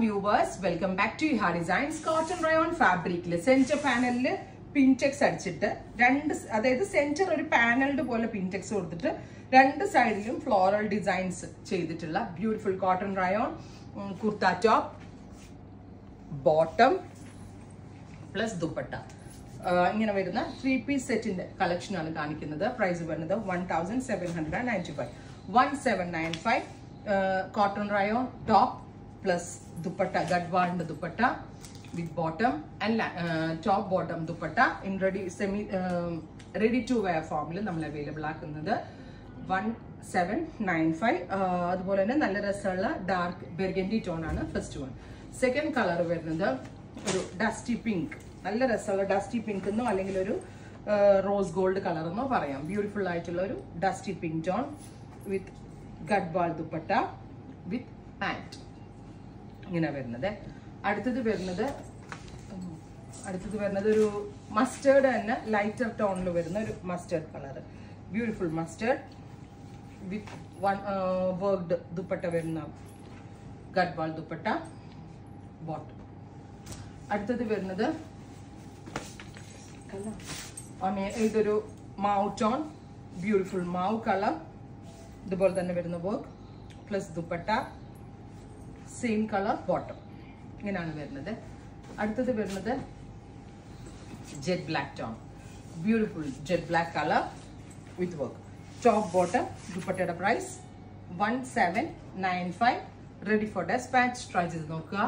Viewers welcome back to ഹാ designs cotton rayon ഫാബ്രിക്കിൽ centre പാനലിൽ പിൻടെക്സ് അടിച്ചിട്ട് രണ്ട് അതായത് സെന്റർ ഒരു പാനൽഡ് പോലെ പിൻടെക്സ് കൊടുത്തിട്ട് രണ്ട് സൈഡിലും ഫ്ലോറൽ ഡിസൈൻസ് ചെയ്തിട്ടുള്ള beautiful cotton rayon kurta top bottom plus dupatta ഇങ്ങനെ വരുന്ന ത്രീ പീസ് സെറ്റിന്റെ കളക്ഷനാണ് കാണിക്കുന്നത്. പ്രൈസ് വരുന്നത് one thousand seven hundred ninety five one seven nine five cotton rayon top plus dupatta ഗഡ്വാളിന്റെ dupatta with bottom and top bottom dupatta in ready semi ready to wear ഫോമിൽ നമ്മൾ available ആക്കുന്നത്. One seven nine five അതുപോലെ തന്നെ നല്ല രസമുള്ള dark burgundy tone ആണ് first one second colour വരുന്നത് ഒരു ഡസ്റ്റി പിങ്ക് നല്ല രസമുള്ള ഡസ്റ്റി പിങ്ക് എന്നോ അല്ലെങ്കിൽ ഒരു റോസ് ഗോൾഡ് കളർ എന്നോ പറയാം. ബ്യൂട്ടിഫുൾ ആയിട്ടുള്ള ഒരു dusty pink tone with Gadwal dupatta with pant ഇങ്ങനെ വരുന്നത്. അടുത്തത് വരുന്നത് അടുത്തത് വരുന്നത് ഒരു മസ്റ്റേർഡ് തന്നെ ലൈറ്റർ ടോണിൽ വരുന്ന ഒരു mustard colour beautiful mustard with one worked dupatta വരുന്ന ഗഡ്ബാൾ ദുപ്പട്ട ബോട്ടം അടുത്തത് വരുന്നത് ഇതൊരു മാവ് ടോൺ ബ്യൂട്ടിഫുൾ മാവ് കളർ ഇതുപോലെ തന്നെ വരുന്ന work plus dupatta. Same colour bottom ഇങ്ങനെയാണ് വരുന്നത്. അടുത്തത് വരുന്നത് jet black tone beautiful jet black colour with work top bottom ദുപ്പട്ടയുടെ price one seven nine five ready for despatch try ചെയ്ത് നോക്കുക.